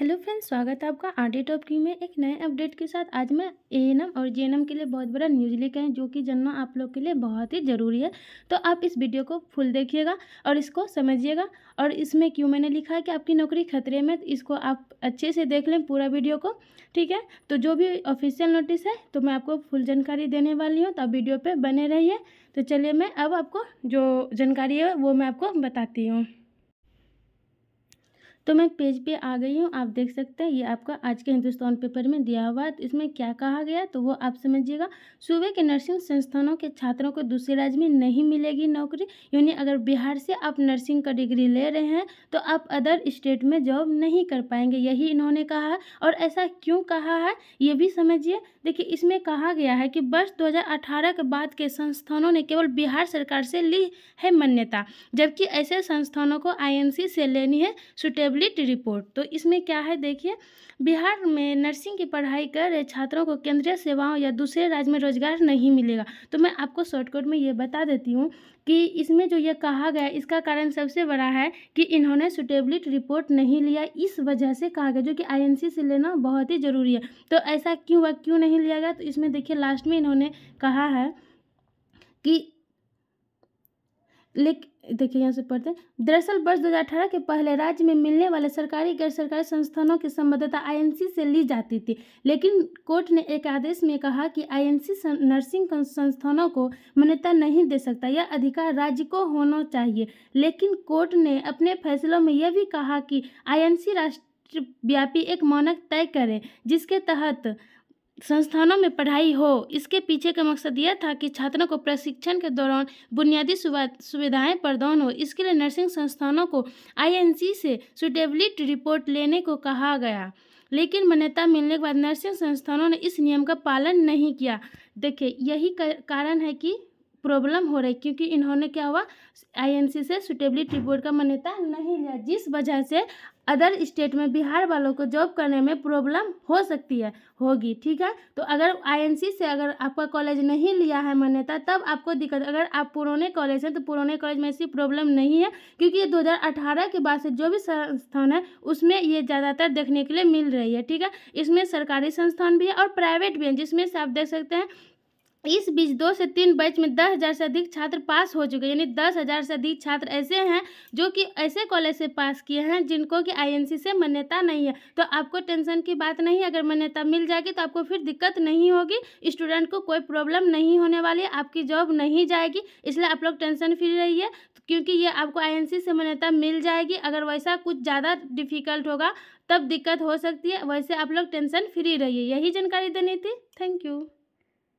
Hello friends, स्वागत है आपका आर टॉप की में एक नए अपडेट के साथ। आज मैं एएनएम और जेएनएम के लिए बहुत बड़ा न्यूज़ लेकर आई, जो कि जानना आप लोग के लिए बहुत ही ज़रूरी है। तो आप इस वीडियो को फुल देखिएगा और इसको समझिएगा। और इसमें क्यों मैंने लिखा है कि आपकी नौकरी खतरे में तो इसको आप अच्छे से देख लें पूरा वीडियो को, ठीक है? तो जो भी ऑफिशियल नोटिस है तो मैं आपको फुल जानकारी देने वाली हूँ तो आप वीडियो पर बने रहिए। तो चलिए मैं अब आपको जो जानकारी है, वो मैं आपको बताती हूँ। तो मैं पेज पे आ गई हूँ, आप देख सकते हैं, ये आपका आज के हिंदुस्तान पेपर में दिया हुआ है। तो इसमें क्या कहा गया तो वो आप समझिएगा, सूबे के नर्सिंग संस्थानों के छात्रों को दूसरे राज्य में नहीं मिलेगी नौकरी, यानी अगर बिहार से आप नर्सिंग का डिग्री ले रहे हैं तो आप अदर स्टेट में जॉब नहीं कर पाएँगे, यही इन्होंने कहा और ऐसा क्यों कहा है, ये भी समझिए। देखिए, इसमें कहा गया है कि वर्ष दो हज़ार अठारह के बाद के संस्थानों ने केवल बिहार सरकार से ली है मान्यता, जबकि ऐसे संस्थानों को आई से लेनी है, सुटेबल सुटेबिलिटी रिपोर्ट तो इसमें क्या है, देखिए, बिहार में नर्सिंग की पढ़ाई कर रहे छात्रों को केंद्रीय सेवाओं या दूसरे राज्य में रोज़गार नहीं मिलेगा। तो मैं आपको शॉर्टकट में ये बता देती हूँ कि इसमें जो ये कहा गया, इसका कारण सबसे बड़ा है कि इन्होंने सुटेबलिट रिपोर्ट नहीं लिया। इस वजह से कहा गया, जो कि आईएनसी से लेना बहुत ही ज़रूरी है। तो ऐसा क्यों हुआ क्यों नहीं लिया गया? तो इसमें देखिए लास्ट में इन्होंने कहा है कि लेकिन देखिए यहाँ से पढ़ते हैं। दरअसल वर्ष 2018 के पहले राज्य में मिलने वाले सरकारी गैर सरकारी संस्थानों की संबद्धता आईएनसी से ली जाती थी। लेकिन कोर्ट ने एक आदेश में कहा कि आईएनसी नर्सिंग संस्थानों को मान्यता नहीं दे सकता। यह अधिकार राज्य को होना चाहिए। लेकिन कोर्ट ने अपने फैसलों में यह भी कहा कि आईएनसी राष्ट्रव्यापी एक मानक तय करे, जिसके तहत संस्थानों में पढ़ाई हो, इसके पीछे का मकसद यह था कि छात्रों को प्रशिक्षण के दौरान बुनियादी सुविधाएँ प्रदान हो। इसके लिए नर्सिंग संस्थानों को आईएनसी से सुटेबिलिटी रिपोर्ट लेने को कहा गया। लेकिन मान्यता मिलने के बाद नर्सिंग संस्थानों ने इस नियम का पालन नहीं किया। देखिए, यही कारण है कि प्रॉब्लम हो रही क्योंकि इन्होंने क्या हुआ आईएनसी से सुटेबिलिटी रिपोर्ट का मान्यता नहीं लिया, जिस वजह से अदर स्टेट में बिहार वालों को जॉब करने में प्रॉब्लम हो सकती है, होगी, ठीक है? तो अगर आईएनसी से अगर आपका कॉलेज नहीं लिया है मान्यता, तब आपको दिक्कत, अगर आप पुराने कॉलेज हैं तो पुराने कॉलेज में ऐसी प्रॉब्लम नहीं है, क्योंकि ये 2018 के बाद से जो भी संस्थान है, उसमें ये ज़्यादातर देखने के लिए मिल रही है, ठीक है? इसमें सरकारी संस्थान भी है और प्राइवेट भी है, जिसमें से आप देख सकते हैं इस बीच दो से तीन बैच में दस हज़ार से अधिक छात्र पास हो चुके हैं। यानी दस हज़ार से अधिक छात्र ऐसे हैं जो कि ऐसे कॉलेज से पास किए हैं जिनको कि आईएनसी से मान्यता नहीं है। तो आपको टेंशन की बात नहीं, अगर मान्यता मिल जाएगी तो आपको फिर दिक्कत नहीं होगी। स्टूडेंट को कोई प्रॉब्लम नहीं होने वाली है आपकी जॉब नहीं जाएगी, इसलिए आप लोग टेंशन फ्री रहिए, क्योंकि ये आपको आईएनसी से मान्यता मिल जाएगी। अगर वैसा कुछ ज़्यादा डिफ़िकल्ट होगा, तब दिक्कत हो सकती है। वैसे आप लोग टेंशन फ्री रहिए। यही जानकारी देनी थी। Thank you.